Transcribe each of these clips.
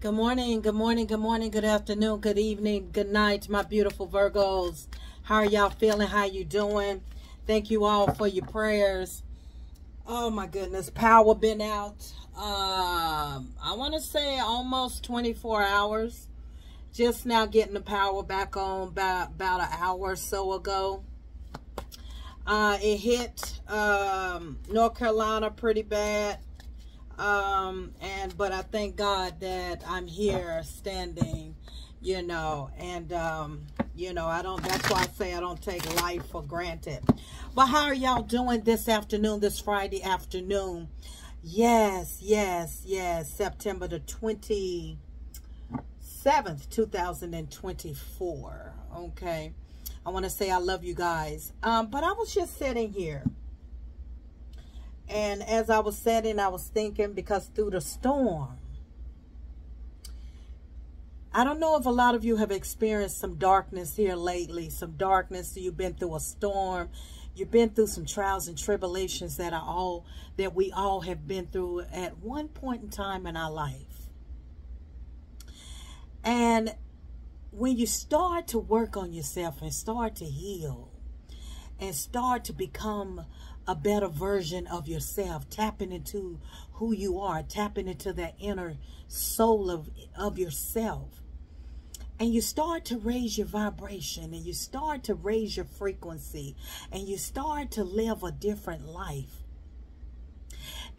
Good morning, good morning, good morning, good afternoon, good evening, good night, my beautiful Virgos. How are y'all feeling? How you doing? Thank you all for your prayers. Oh my goodness, power been out. Um, I want to say almost 24 hours. Just now getting the power back on about, about an hour or so ago. Uh, it hit um, North Carolina pretty bad. Um, and but I thank God that I'm here standing, you know, and um, you know, I don't that's why I say I don't take life for granted. But how are y'all doing this afternoon, this Friday afternoon? Yes, yes, yes, September the 27th, 2024. Okay. I want to say I love you guys. Um, but I was just sitting here and as I was sitting, I was thinking because through the storm, I don't know if a lot of you have experienced some darkness here lately, some darkness. You've been through a storm. You've been through some trials and tribulations that are all that we all have been through at one point in time in our life. And when you start to work on yourself and start to heal and start to become a better version of yourself, tapping into who you are, tapping into that inner soul of, of yourself. And you start to raise your vibration and you start to raise your frequency and you start to live a different life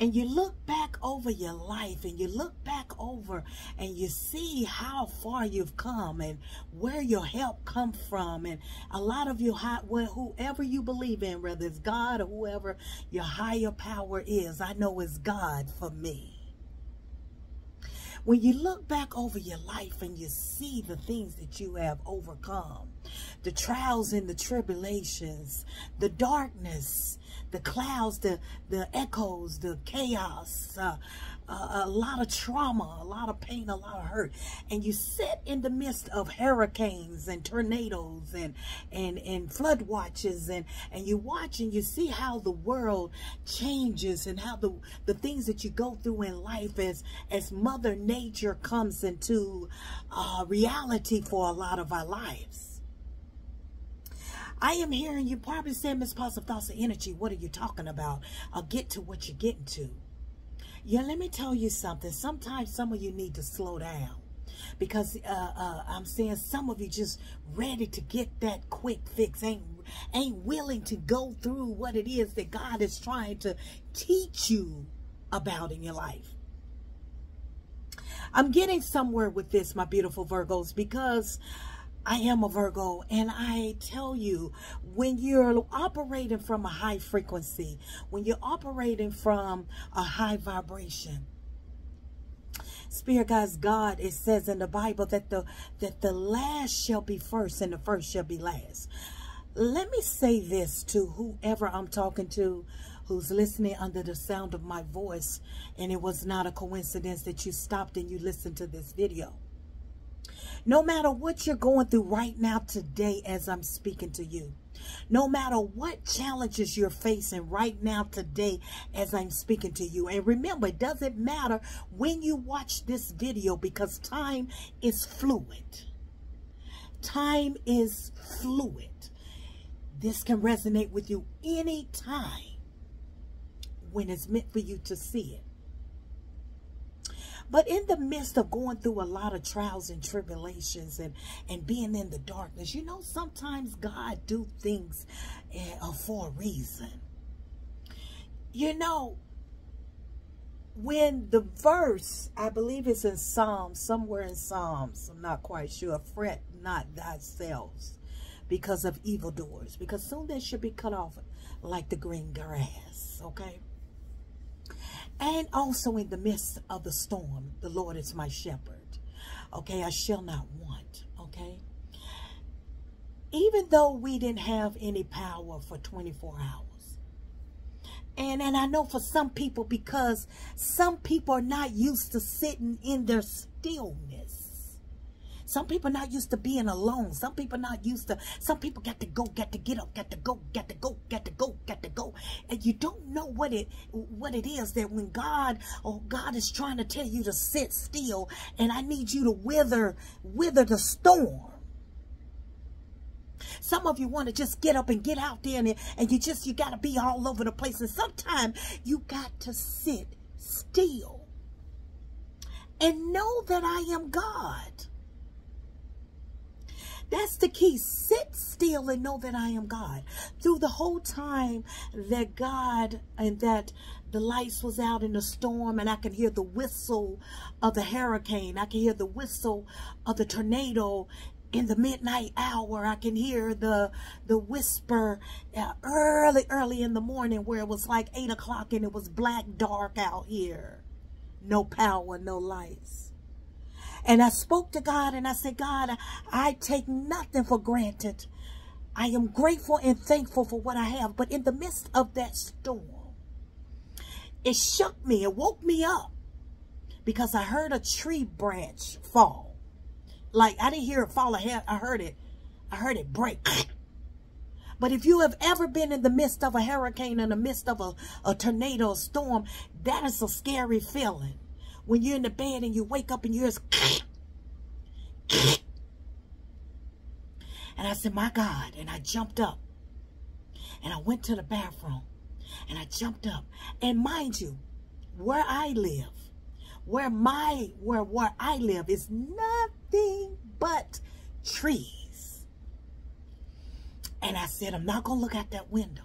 and you look back over your life and you look back over and you see how far you've come and where your help come from. And a lot of you whoever you believe in whether it's God or whoever your higher power is I know it's God for me. When you look back over your life and you see the things that you have overcome, the trials and the tribulations, the darkness, the clouds, the, the echoes, the chaos, uh, uh, a lot of trauma, a lot of pain, a lot of hurt. And you sit in the midst of hurricanes and tornadoes and, and, and flood watches and, and you watch and you see how the world changes and how the, the things that you go through in life as, as mother nature comes into uh, reality for a lot of our lives. I am hearing you probably say, Miss Positive Thoughts of Energy, what are you talking about? I'll get to what you're getting to. Yeah, let me tell you something. Sometimes some of you need to slow down. Because uh, uh, I'm saying some of you just ready to get that quick fix. Ain't, ain't willing to go through what it is that God is trying to teach you about in your life. I'm getting somewhere with this, my beautiful Virgos, because I am a Virgo, and I tell you, when you're operating from a high frequency, when you're operating from a high vibration, Spirit guides, God, it says in the Bible that the that the last shall be first and the first shall be last. Let me say this to whoever I'm talking to who's listening under the sound of my voice, and it was not a coincidence that you stopped and you listened to this video. No matter what you're going through right now today as I'm speaking to you. No matter what challenges you're facing right now today as I'm speaking to you. And remember, it doesn't matter when you watch this video because time is fluid. Time is fluid. This can resonate with you anytime when it's meant for you to see it. But in the midst of going through a lot of trials and tribulations and, and being in the darkness, you know, sometimes God do things uh, for a reason. You know, when the verse, I believe it's in Psalms, somewhere in Psalms, I'm not quite sure, fret not thyself because of evildoers, because soon they should be cut off like the green grass, okay? And also in the midst of the storm, the Lord is my shepherd. Okay, I shall not want. Okay. Even though we didn't have any power for 24 hours. And, and I know for some people, because some people are not used to sitting in their stillness. Some people not used to being alone. Some people not used to, some people got to go, got to get up, got to go, got to go, got to go, got to go. And you don't know what it, what it is that when God, oh God is trying to tell you to sit still and I need you to wither, wither the storm. Some of you want to just get up and get out there and, and you just, you got to be all over the place. And sometimes you got to sit still and know that I am God. That's the key. Sit still and know that I am God. Through the whole time that God and that the lights was out in the storm and I could hear the whistle of the hurricane. I could hear the whistle of the tornado in the midnight hour. I can hear the the whisper uh, early, early in the morning where it was like 8 o'clock and it was black dark out here. No power, no lights. And I spoke to God and I said, God, I take nothing for granted. I am grateful and thankful for what I have. But in the midst of that storm, it shook me. It woke me up because I heard a tree branch fall. Like I didn't hear it fall. Ahead. I heard it. I heard it break. But if you have ever been in the midst of a hurricane, in the midst of a, a tornado, a storm, that is a scary feeling. When you're in the bed and you wake up and you're just, and I said, my God. And I jumped up. And I went to the bathroom. And I jumped up. And mind you, where I live, where my, where, where I live is nothing but trees. And I said, I'm not going to look out that window.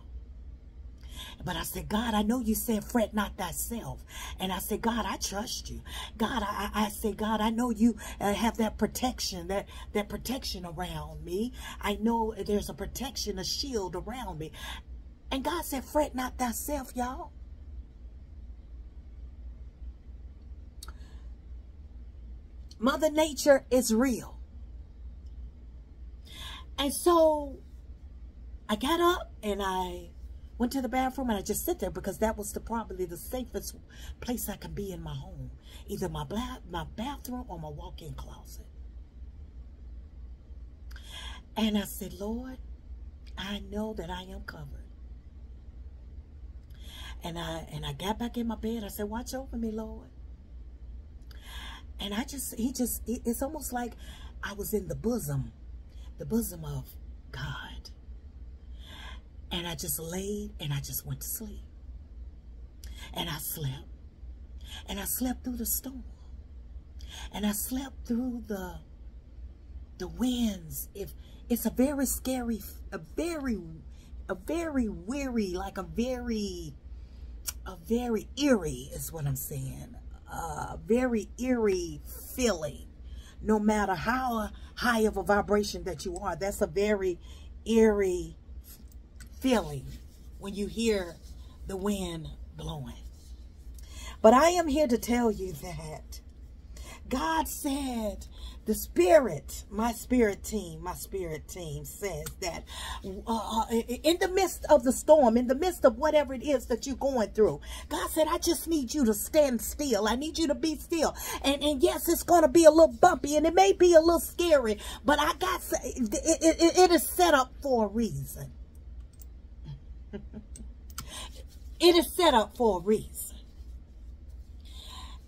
But I said, God, I know you said fret not thyself. And I said, God, I trust you. God, I, I said, God, I know you uh, have that protection, that, that protection around me. I know there's a protection, a shield around me. And God said, fret not thyself, y'all. Mother Nature is real. And so I got up and I went to the bathroom and I just sit there because that was the, probably the safest place I could be in my home. Either my, my bathroom or my walk-in closet. And I said, Lord, I know that I am covered. And I and I got back in my bed. I said, watch over me, Lord. And I just, he just, it's almost like I was in the bosom, the bosom of God. And I just laid and I just went to sleep. And I slept. And I slept through the storm. And I slept through the the winds. If it's a very scary, a very, a very weary, like a very, a very eerie is what I'm saying. A very eerie feeling. No matter how high of a vibration that you are, that's a very eerie feeling when you hear the wind blowing. But I am here to tell you that God said, the spirit, my spirit team, my spirit team says that uh, uh in the midst of the storm, in the midst of whatever it is that you're going through, God said, I just need you to stand still. I need you to be still. And, and yes, it's going to be a little bumpy and it may be a little scary, but I got, it, it, it is set up for a reason. It is set up for a reason.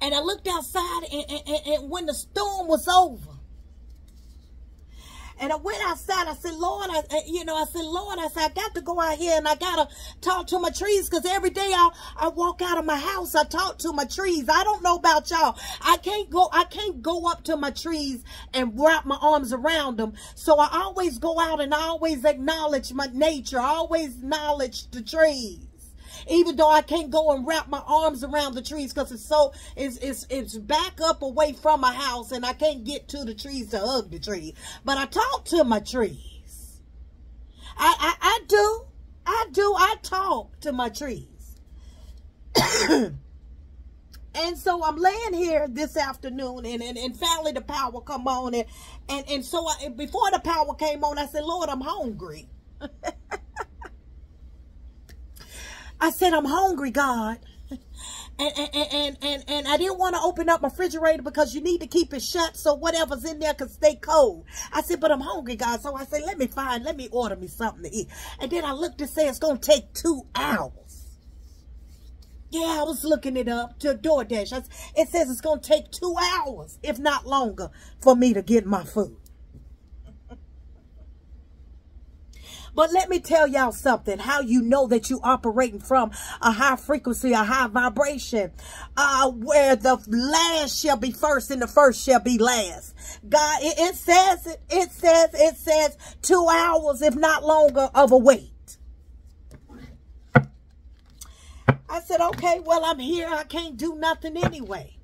And I looked outside and, and, and, when the storm was over, and I went outside. I said, Lord, I, you know, I said, Lord, I said, I got to go out here and I got to talk to my trees because every day I, I walk out of my house, I talk to my trees. I don't know about y'all. I can't go, I can't go up to my trees and wrap my arms around them. So I always go out and I always acknowledge my nature. I always acknowledge the trees even though I can't go and wrap my arms around the trees because it's so, it's, it's, it's back up away from my house and I can't get to the trees to hug the tree. But I talk to my trees. I, I, I do. I do. I talk to my trees. And so I'm laying here this afternoon and, and, and finally the power come on. And, and, and so I, before the power came on, I said, Lord, I'm hungry. I said, I'm hungry, God. and, and, and, and, and I didn't want to open up my refrigerator because you need to keep it shut so whatever's in there can stay cold. I said, but I'm hungry, God. So I said, let me find, let me order me something to eat. And then I looked and said, it's going to take two hours. Yeah, I was looking it up to DoorDash. It says it's going to take two hours, if not longer, for me to get my food. But let me tell y'all something, how you know that you operating from a high frequency, a high vibration, uh, where the last shall be first and the first shall be last. God, it, it says, it, it says, it says two hours, if not longer, of a wait. I said, okay, well, I'm here. I can't do nothing anyway.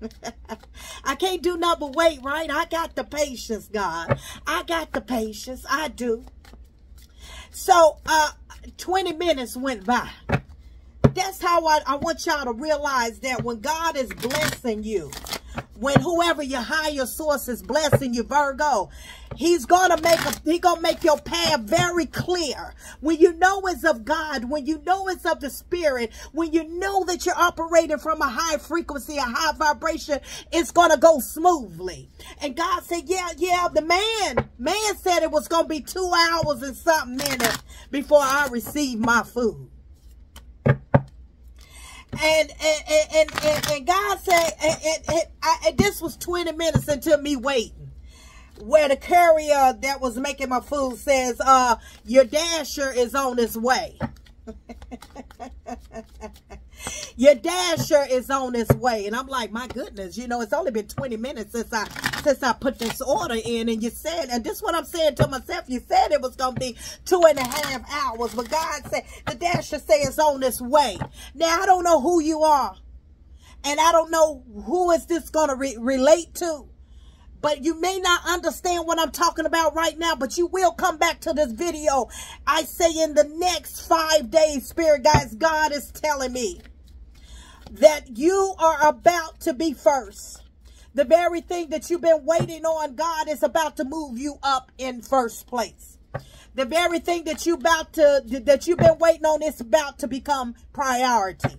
I can't do nothing but wait, right? I got the patience, God. I got the patience. I do. So, uh, 20 minutes went by. That's how I, I want y'all to realize that when God is blessing you, when whoever your higher source is blessing you, Virgo, he's gonna make a he gonna make your path very clear. When you know it's of God, when you know it's of the spirit, when you know that you're operating from a high frequency, a high vibration, it's gonna go smoothly. And God said, Yeah, yeah, the man, man said it was gonna be two hours and something minutes before I received my food. And and and and, and God said, and, and, and this was 20 minutes until me waiting. Where the carrier that was making my food says, uh, your dasher is on its way. Your dasher is on its way. And I'm like, my goodness, you know, it's only been 20 minutes since I since I put this order in. And you said, and this is what I'm saying to myself, you said it was going to be two and a half hours. But God said, the dasher say it's on its way. Now, I don't know who you are. And I don't know who is this going to re relate to. But you may not understand what I'm talking about right now, but you will come back to this video. I say in the next five days, Spirit guides, God is telling me that you are about to be first. The very thing that you've been waiting on, God is about to move you up in first place. The very thing that you about to that you've been waiting on is about to become priority.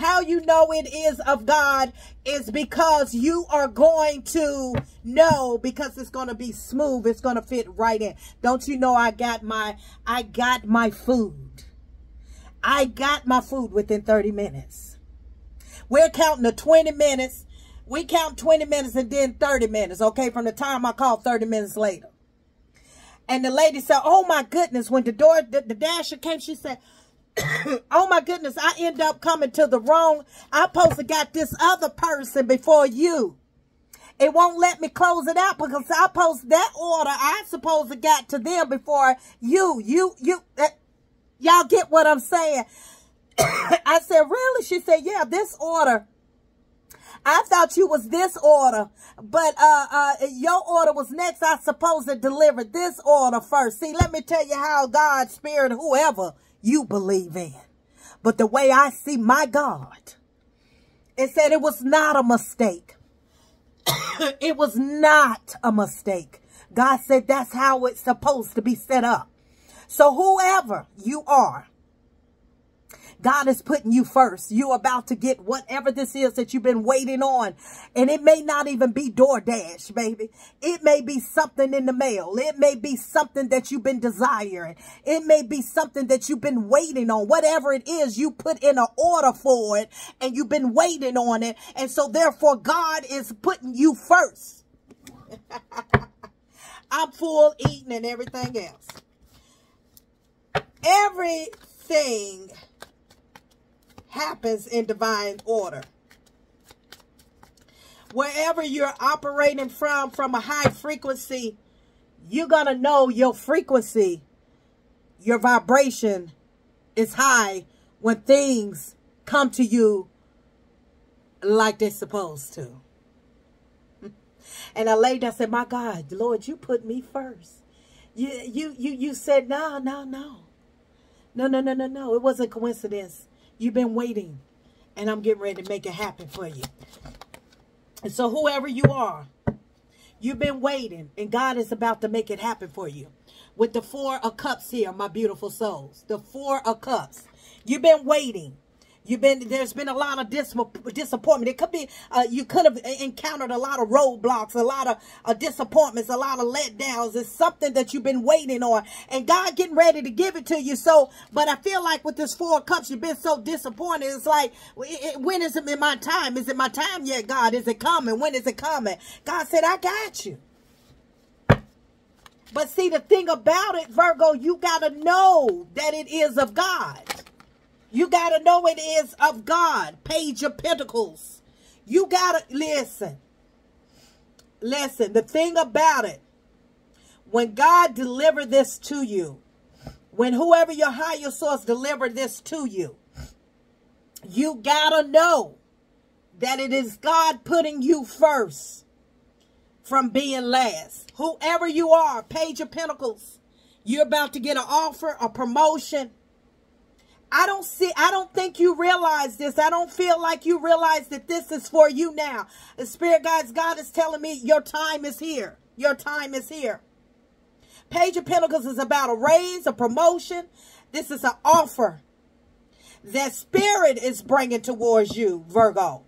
How you know it is of God is because you are going to know because it's going to be smooth. It's going to fit right in. Don't you know I got my I got my food. I got my food within 30 minutes. We're counting the 20 minutes. We count 20 minutes and then 30 minutes, okay, from the time I called 30 minutes later. And the lady said, oh my goodness, when the door, the, the dasher came, she said, oh my goodness, I end up coming to the wrong, I supposed to got this other person before you. It won't let me close it out because I post that order. I supposed to got to them before you. You, you, uh, y'all get what I'm saying? I said, really? She said, yeah, this order. I thought you was this order, but uh, uh, your order was next. I supposed to deliver this order first. See, let me tell you how God spirit whoever you believe in. But the way I see my God, it said it was not a mistake. it was not a mistake. God said that's how it's supposed to be set up. So whoever you are, God is putting you first. You're about to get whatever this is that you've been waiting on. And it may not even be DoorDash, baby. It may be something in the mail. It may be something that you've been desiring. It may be something that you've been waiting on. Whatever it is, you put in an order for it and you've been waiting on it. And so therefore, God is putting you first. I'm full eating and everything else. Everything happens in divine order. Wherever you're operating from, from a high frequency, you're going to know your frequency, your vibration is high when things come to you like they're supposed to. And I laid down said, my God, Lord, you put me first. You, you, you, you said, no, no, no. No, no, no, no, no. It wasn't coincidence. You've been waiting, and I'm getting ready to make it happen for you. And so whoever you are, you've been waiting, and God is about to make it happen for you. With the four of cups here, my beautiful souls. The four of cups. You've been waiting. You've been there's been a lot of dis disappointment. It could be uh, you could have encountered a lot of roadblocks, a lot of uh, disappointments, a lot of letdowns. It's something that you've been waiting on, and God getting ready to give it to you. So, but I feel like with this four cups, you've been so disappointed. It's like, when is it in my time? Is it my time yet, God? Is it coming? When is it coming? God said, I got you. But see, the thing about it, Virgo, you got to know that it is of God. You got to know it is of God. Page of Pentacles. You got to, listen. Listen, the thing about it, when God delivered this to you, when whoever your higher source delivered this to you, you got to know that it is God putting you first from being last. Whoever you are, Page of Pentacles, you're about to get an offer, a promotion, I don't see, I don't think you realize this. I don't feel like you realize that this is for you now. The Spirit guides, God is telling me your time is here. Your time is here. Page of Pentacles is about a raise, a promotion. This is an offer that Spirit is bringing towards you, Virgo.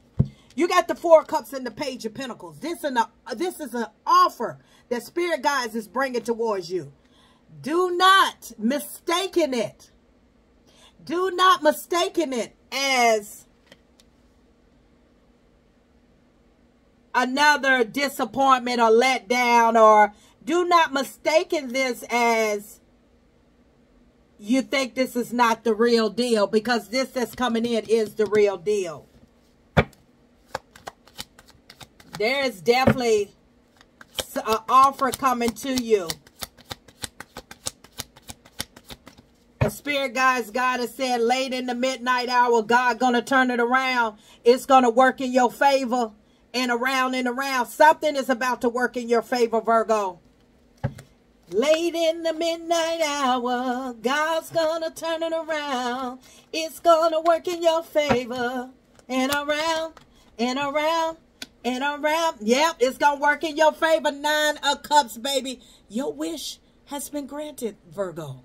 You got the Four Cups and the Page of Pentacles. This, is a, this is an offer that Spirit guides is bringing towards you. Do not mistaken it do not mistaken it as another disappointment or letdown or do not mistaken this as you think this is not the real deal because this that's coming in is the real deal. There is definitely an offer coming to you. Spirit guides, God has said late in the midnight hour, God going to turn it around. It's going to work in your favor and around and around. Something is about to work in your favor, Virgo. Late in the midnight hour, God's going to turn it around. It's going to work in your favor and around and around and around. Yep, it's going to work in your favor. Nine of cups, baby. Your wish has been granted, Virgo.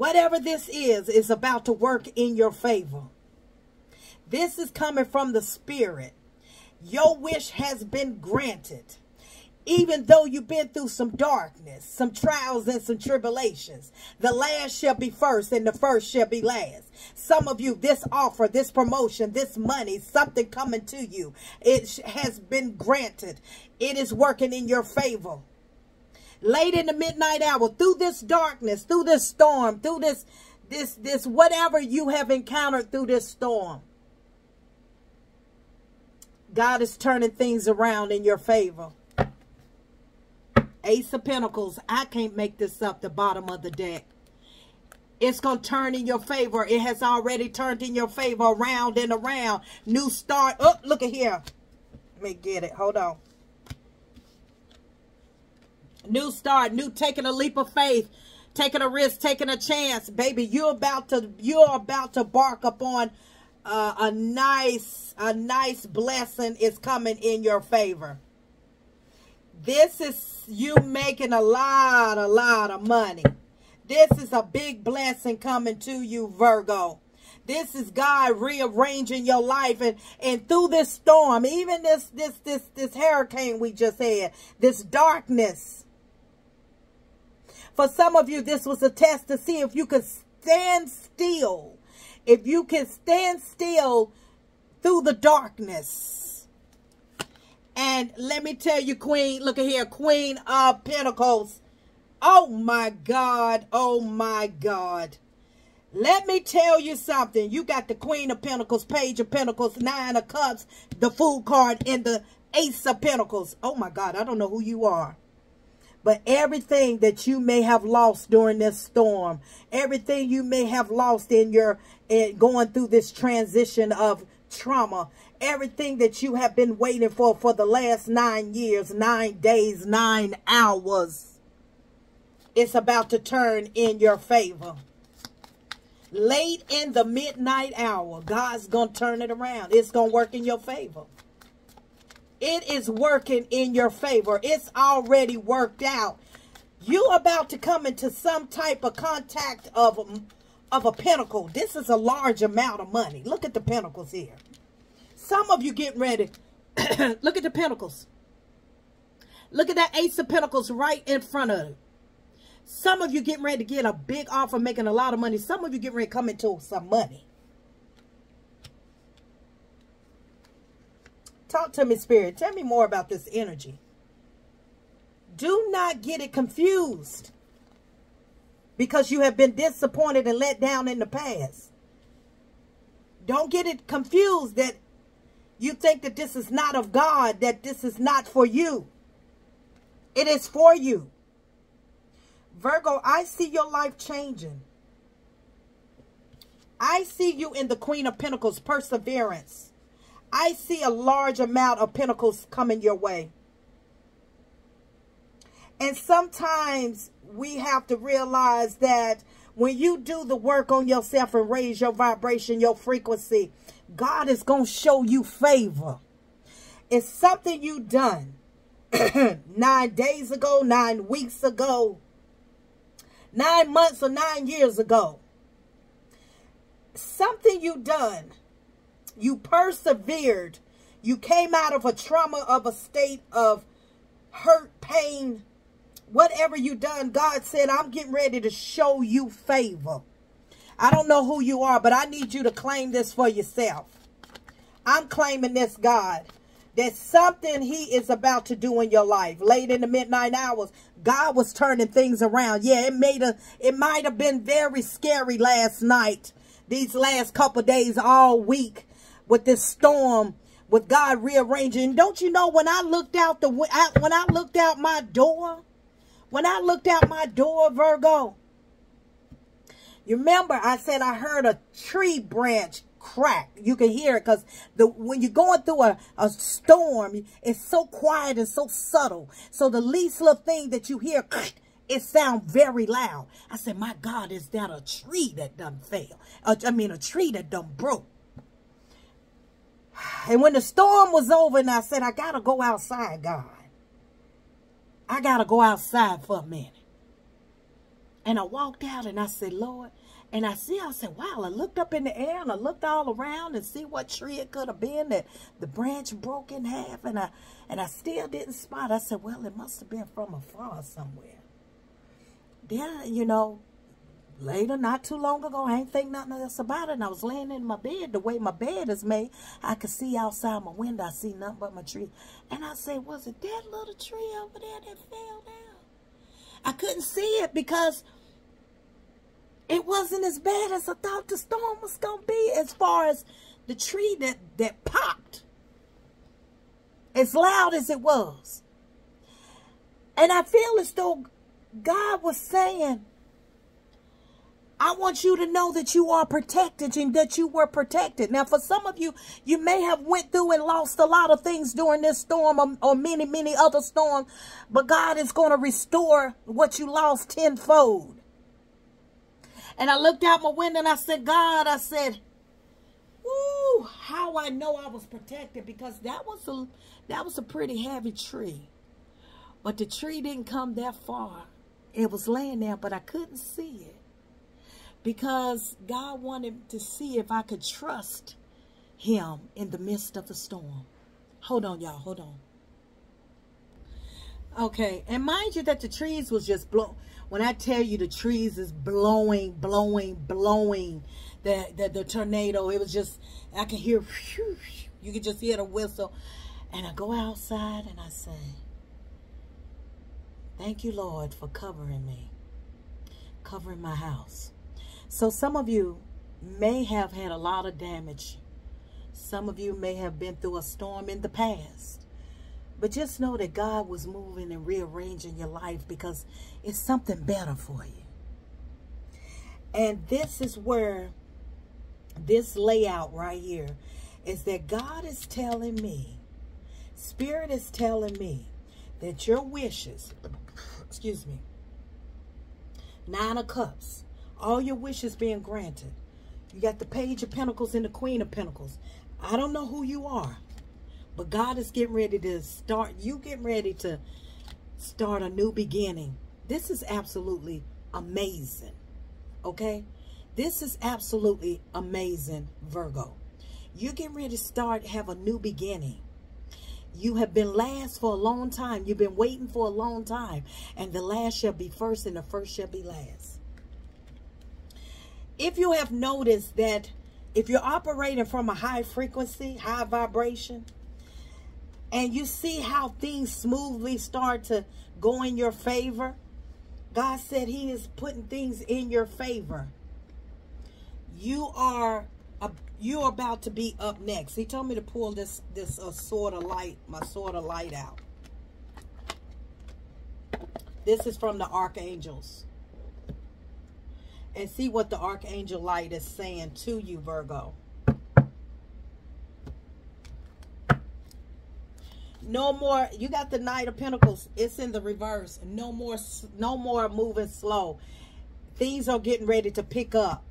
Whatever this is, is about to work in your favor. This is coming from the Spirit. Your wish has been granted. Even though you've been through some darkness, some trials and some tribulations, the last shall be first and the first shall be last. Some of you, this offer, this promotion, this money, something coming to you, it has been granted. It is working in your favor late in the midnight hour, through this darkness, through this storm, through this, this, this, whatever you have encountered through this storm. God is turning things around in your favor. Ace of Pentacles. I can't make this up, the bottom of the deck. It's going to turn in your favor. It has already turned in your favor around and around. New start. Oh, look at here. Let me get it. Hold on. New start, new taking a leap of faith, taking a risk, taking a chance. Baby, you're about to you're about to bark upon uh, a nice a nice blessing is coming in your favor. This is you making a lot, a lot of money. This is a big blessing coming to you, Virgo. This is God rearranging your life and, and through this storm, even this, this, this, this hurricane we just had, this darkness, for some of you, this was a test to see if you could stand still. If you can stand still through the darkness. And let me tell you, Queen, look at here, Queen of Pentacles. Oh my God, oh my God. Let me tell you something. You got the Queen of Pentacles, Page of Pentacles, Nine of Cups, the Fool card, and the Ace of Pentacles. Oh my God, I don't know who you are. But everything that you may have lost during this storm, everything you may have lost in your in going through this transition of trauma, everything that you have been waiting for for the last nine years, nine days, nine hours, it's about to turn in your favor. Late in the midnight hour, God's going to turn it around. It's going to work in your favor. It is working in your favor. It's already worked out. You about to come into some type of contact of of a pentacle. This is a large amount of money. Look at the pentacles here. Some of you getting ready. Look at the pentacles. Look at that ace of pentacles right in front of you. Some of you getting ready to get a big offer, making a lot of money. Some of you getting ready to come into some money. Talk to me, Spirit. Tell me more about this energy. Do not get it confused because you have been disappointed and let down in the past. Don't get it confused that you think that this is not of God, that this is not for you. It is for you. Virgo, I see your life changing. I see you in the Queen of Pentacles, perseverance. I see a large amount of pentacles coming your way. And sometimes we have to realize that when you do the work on yourself and raise your vibration, your frequency, God is going to show you favor. It's something you done nine days ago, nine weeks ago, nine months or nine years ago. Something you done. You persevered. You came out of a trauma of a state of hurt, pain, whatever you done, God said, I'm getting ready to show you favor. I don't know who you are, but I need you to claim this for yourself. I'm claiming this, God. There's something he is about to do in your life. Late in the midnight hours, God was turning things around. Yeah, it made a it might have been very scary last night. These last couple days all week with this storm with God rearranging. Don't you know when I looked out the when I looked out my door, when I looked out my door, Virgo, you remember I said I heard a tree branch crack. You can hear it because the when you're going through a, a storm, it's so quiet and so subtle. So the least little thing that you hear, it sounds very loud. I said, my God, is that a tree that done fell? I mean, a tree that done broke. And when the storm was over and I said, I got to go outside, God. I got to go outside for a minute. And I walked out and I said, Lord, and I see, I said, wow, I looked up in the air and I looked all around and see what tree it could have been that the branch broke in half. And I, and I still didn't spot. I said, well, it must have been from afar somewhere. Then, you know, later, not too long ago, I ain't think nothing else about it. And I was laying in my bed. The way my bed is made, I could see outside my window. I see nothing but my tree. And I said, was it that little tree over there that fell down? I couldn't see it because it wasn't as bad as I thought the storm was going to be as far as the tree that, that popped. As loud as it was. And I feel as though God was saying, I want you to know that you are protected and that you were protected. Now, for some of you, you may have went through and lost a lot of things during this storm or, or many, many other storms, but God is going to restore what you lost tenfold. And I looked out my window and I said, God, I said, Ooh, how I know I was protected because that was a that was a pretty heavy tree. But the tree didn't come that far. It was laying there, but I couldn't see it because God wanted to see if I could trust him in the midst of the storm. Hold on, y'all. Hold on. Okay. And mind you that the trees was just blowing. When I tell you the trees is blowing, blowing, blowing, the, the, the tornado, it was just, I can hear, whew, you can just hear the whistle. And I go outside and I say, thank you, Lord, for covering me, covering my house. So some of you may have had a lot of damage. Some of you may have been through a storm in the past. But just know that God was moving and rearranging your life because it's something better for you. And this is where this layout right here is that God is telling me, Spirit is telling me that your wishes, excuse me, Nine of Cups, all your wishes being granted. You got the Page of Pentacles and the Queen of Pentacles. I don't know who you are, but God is getting ready to start. You getting ready to start a new beginning. This is absolutely amazing. Okay? This is absolutely amazing, Virgo. You're getting ready to start, have a new beginning. You have been last for a long time. You've been waiting for a long time. And the last shall be first and the first shall be last. If you have noticed that if you're operating from a high frequency, high vibration, and you see how things smoothly start to go in your favor, God said he is putting things in your favor. You are you're about to be up next. He told me to pull this this uh, sword of light, my sword of light out. This is from the archangels. And see what the archangel light is saying to you, Virgo. No more. You got the Knight of Pentacles. It's in the reverse. No more. No more moving slow. Things are getting ready to pick up.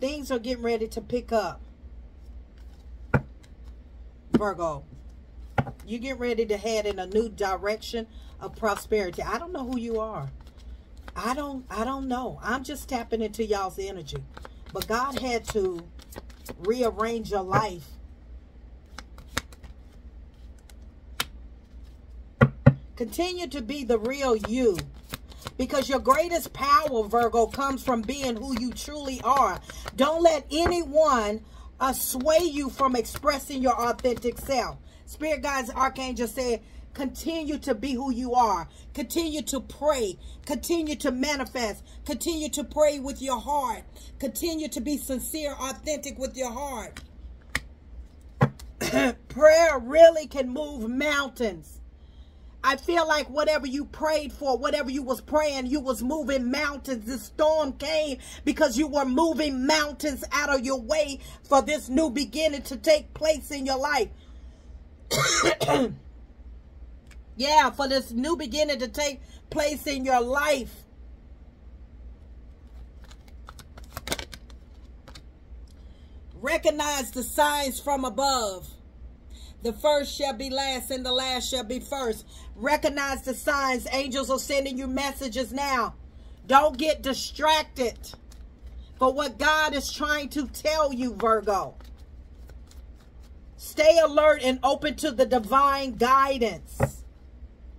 Things are getting ready to pick up. Virgo. You get ready to head in a new direction of prosperity. I don't know who you are. I don't I don't know. I'm just tapping into y'all's energy. But God had to rearrange your life. Continue to be the real you. Because your greatest power, Virgo, comes from being who you truly are. Don't let anyone uh, sway you from expressing your authentic self. Spirit guides, Archangel said, continue to be who you are. Continue to pray. Continue to manifest. Continue to pray with your heart. Continue to be sincere, authentic with your heart. Prayer really can move mountains. I feel like whatever you prayed for, whatever you was praying, you was moving mountains. This storm came because you were moving mountains out of your way for this new beginning to take place in your life. yeah, for this new beginning to take place in your life. Recognize the signs from above. The first shall be last and the last shall be first. Recognize the signs. Angels are sending you messages now. Don't get distracted for what God is trying to tell you, Virgo. Stay alert and open to the divine guidance.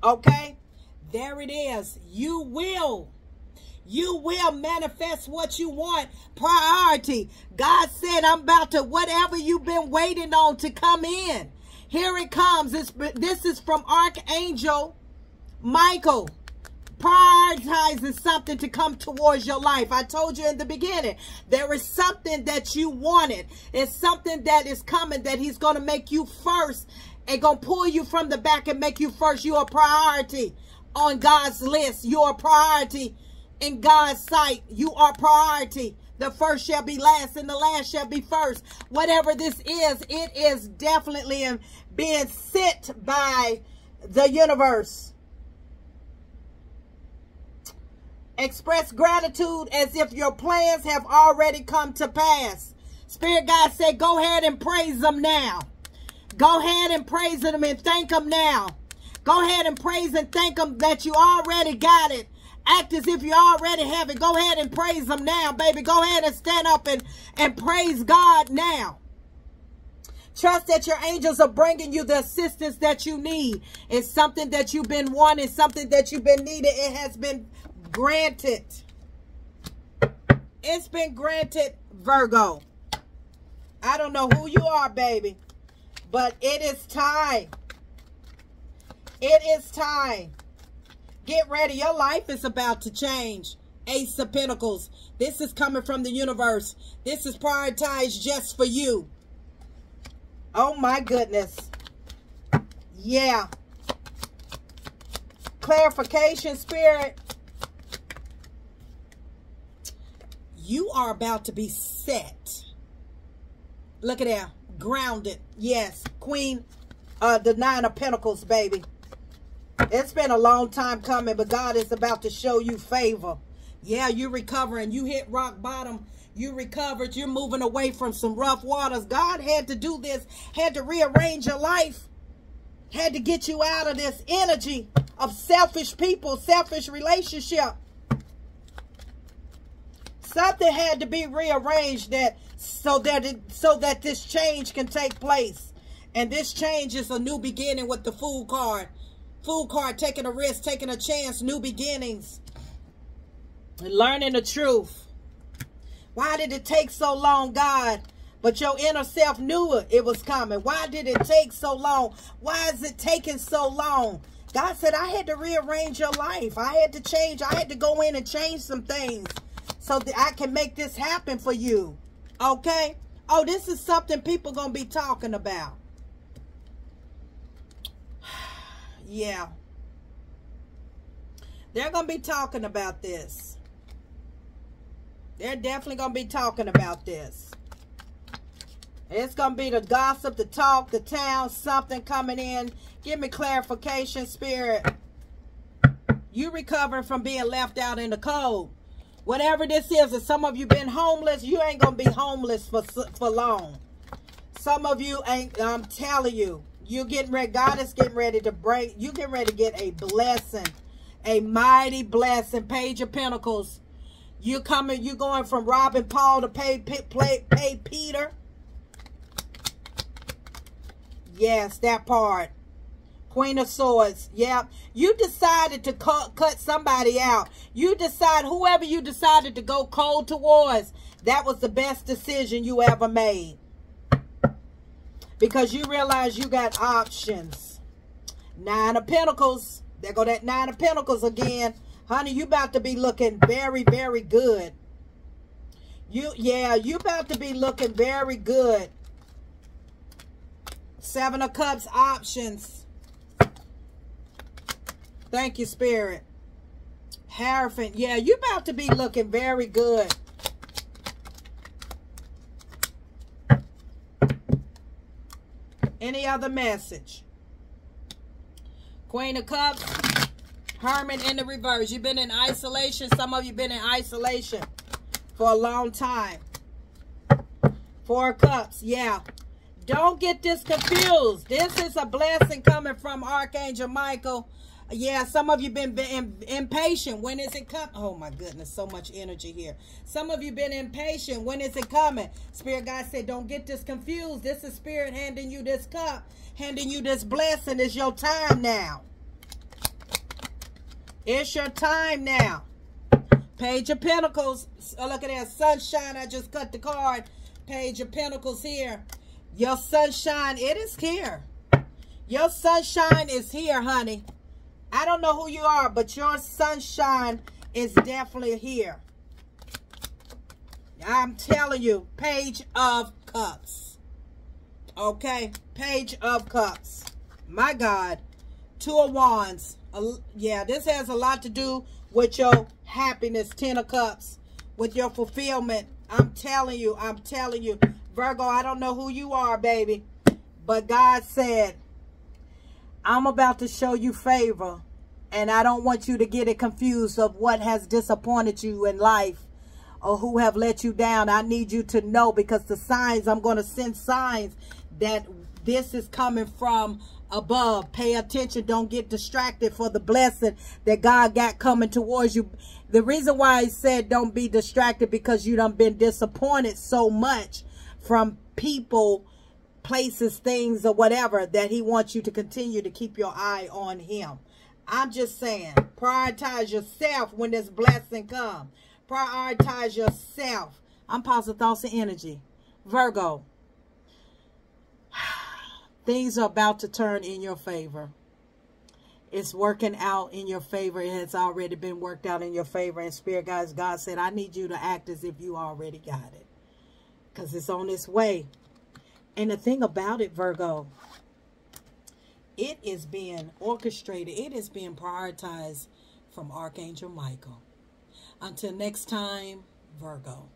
Okay? There it is. You will. You will manifest what you want. Priority. God said, I'm about to, whatever you've been waiting on to come in. Here it comes. It's, this is from Archangel Michael. Prioritizing something to come towards your life. I told you in the beginning, there is something that you wanted. It's something that is coming that he's going to make you first and to pull you from the back and make you first. You're a priority on God's list. You're a priority in God's sight. You are priority. The first shall be last and the last shall be first. Whatever this is, it is definitely being sent by the universe. Express gratitude as if your plans have already come to pass. Spirit God said, go ahead and praise them now. Go ahead and praise them and thank them now. Go ahead and praise and thank them that you already got it. Act as if you already have it. Go ahead and praise them now, baby. Go ahead and stand up and, and praise God now. Trust that your angels are bringing you the assistance that you need. It's something that you've been wanting, something that you've been needing. It has been granted. It's been granted, Virgo. I don't know who you are, baby, but it is time. It is time. Get ready. Your life is about to change. Ace of Pentacles. This is coming from the universe. This is prioritized just for you. Oh my goodness. Yeah. Clarification, spirit. You are about to be set. Look at that. Grounded. Yes. Queen, uh, the Nine of Pentacles, baby. It's been a long time coming, but God is about to show you favor. Yeah, you're recovering. You hit rock bottom. You recovered. You're moving away from some rough waters. God had to do this, had to rearrange your life, had to get you out of this energy of selfish people, selfish relationship. Something had to be rearranged that so that it so that this change can take place. And this change is a new beginning with the fool card. Fool card taking a risk, taking a chance, new beginnings. Learning the truth. Why did it take so long, God? But your inner self knew it, it was coming. Why did it take so long? Why is it taking so long? God said, I had to rearrange your life. I had to change. I had to go in and change some things so that I can make this happen for you. Okay? Oh, this is something people going to be talking about. yeah. They're going to be talking about this. They're definitely going to be talking about this. It's going to be the gossip, the talk, the town, something coming in. Give me clarification, spirit. You recovering from being left out in the cold. Whatever this is, if some of you been homeless, you ain't going to be homeless for, for long. Some of you ain't, I'm telling you, you getting ready, God is getting ready to break, you getting ready to get a blessing, a mighty blessing. Page of Pentacles. You coming, you going from robbing Paul to pay, pay, pay Peter. Yes, that part. Queen of Swords. Yep. You decided to cut, cut somebody out. You decide, whoever you decided to go cold towards, that was the best decision you ever made. Because you realize you got options. Nine of Pentacles. There go that Nine of Pentacles again. Honey, you about to be looking very, very good. You, yeah, you about to be looking very good. Seven of Cups options. Thank you, Spirit. Hierophant. Yeah, you're about to be looking very good. Any other message? Queen of Cups. Hermit in the reverse. You've been in isolation. Some of you been in isolation for a long time. Four Cups. Yeah. Don't get this confused. This is a blessing coming from Archangel Michael. Yeah, some of you been, impatient. When is it coming? Oh my goodness, so much energy here. Some of you been impatient. When is it coming? Spirit God said, don't get this confused. This is Spirit handing you this cup, handing you this blessing. It's your time now. It's your time now. Page of Pentacles. Oh, look at that sunshine. I just cut the card. Page of Pentacles here. Your sunshine, it is here. Your sunshine is here, honey. I don't know who you are, but your sunshine is definitely here. I'm telling you, Page of Cups. Okay, Page of Cups. My God. Two of Wands. Yeah, this has a lot to do with your happiness. Ten of Cups. With your fulfillment. I'm telling you, I'm telling you. Virgo, I don't know who you are, baby. But God said, I'm about to show you favor. And I don't want you to get it confused of what has disappointed you in life or who have let you down. I need you to know because the signs, I'm going to send signs that this is coming from above. Pay attention. Don't get distracted for the blessing that God got coming towards you. The reason why I said don't be distracted because you done been disappointed so much from people, places, things, or whatever that he wants you to continue to keep your eye on him. I'm just saying, prioritize yourself when this blessing comes. Prioritize yourself. I'm positive thoughts and energy. Virgo. Things are about to turn in your favor. It's working out in your favor. It has already been worked out in your favor. And Spirit guides, God said, I need you to act as if you already got it because it's on its way. And the thing about it, Virgo, it is being orchestrated. It is being prioritized from Archangel Michael. Until next time, Virgo.